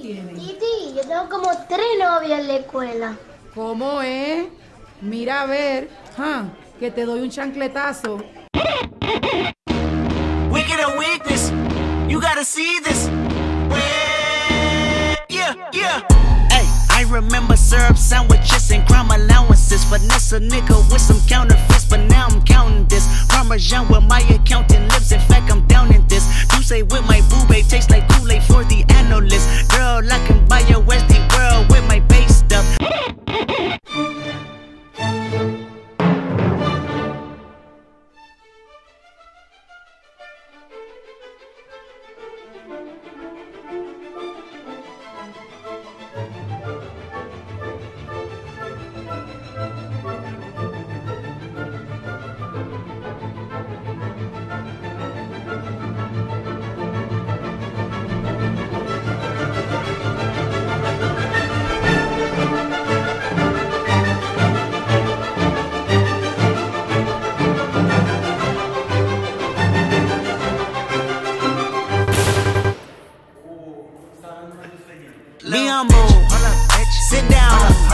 Titi, yo tengo como tres novias en la escuela. ¿Cómo es? Mira a ver, ja, que te doy un chancletazo. We get a weakness. You gotta see this. Yeah, yeah. Hey, I remember syrup sandwiches and crime allowances. Finesse a nigga with some counterfeits, but now I'm counting this. Parmesan where my accountant lives. In Be humble. Sit down.